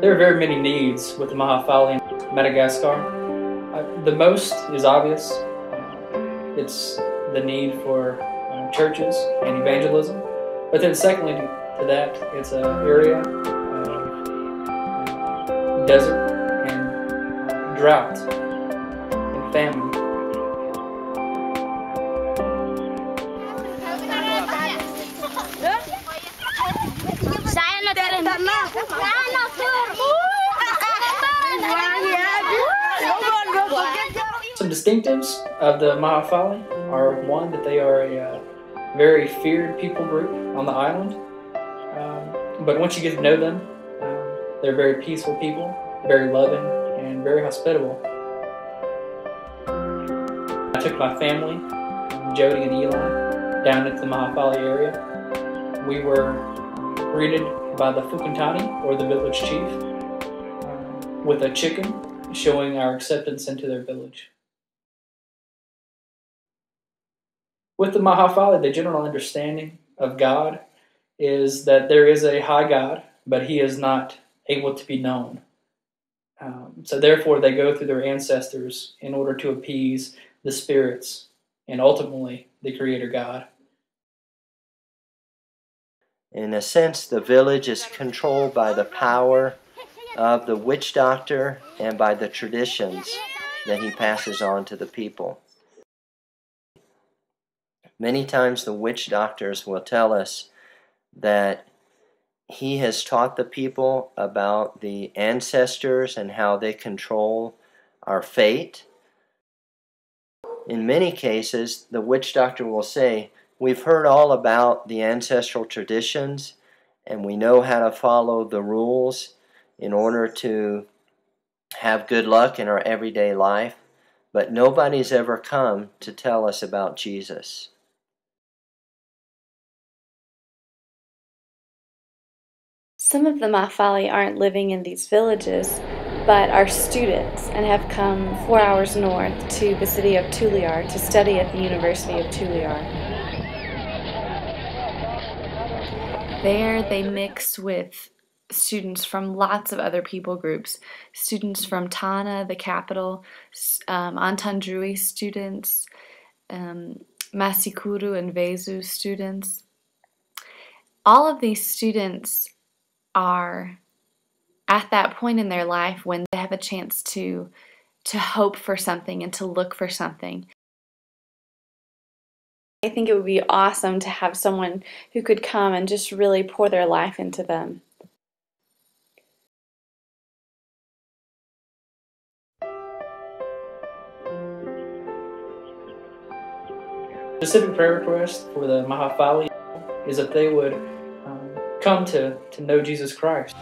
There are very many needs with the Mahafaly in Madagascar. Uh, the most is obvious. It's the need for uh, churches and evangelism. But then secondly to that, it's an area of desert and drought and famine. Some distinctives of the Mahafaly are one that they are a uh, very feared people group on the island. Um, but once you get to know them, um, they're very peaceful people, very loving, and very hospitable. I took my family, Jody and Eli, down into the Mahafaly area. We were greeted by the Fukantani, or the village chief, uh, with a chicken showing our acceptance into their village. With the Mahafaly, the general understanding of God is that there is a high God, but he is not able to be known. Um, so therefore, they go through their ancestors in order to appease the spirits and ultimately the Creator God. In a sense, the village is controlled by the power of the witch doctor and by the traditions that he passes on to the people. Many times the witch doctors will tell us that he has taught the people about the ancestors and how they control our fate. In many cases, the witch doctor will say, We've heard all about the ancestral traditions and we know how to follow the rules in order to have good luck in our everyday life, but nobody's ever come to tell us about Jesus. Some of the Mahafaly aren't living in these villages, but are students and have come four hours north to the city of Tulear to study at the University of Tulear. There they mix with students from lots of other people groups. Students from Tana, the capital, um, Antandroy students, um, Masikoro and Vezo students. All of these students are at that point in their life when they have a chance to to hope for something and to look for something. I think it would be awesome to have someone who could come and just really pour their life into them. Specific prayer request for the Mahafaly is that they would come to, to know Jesus Christ.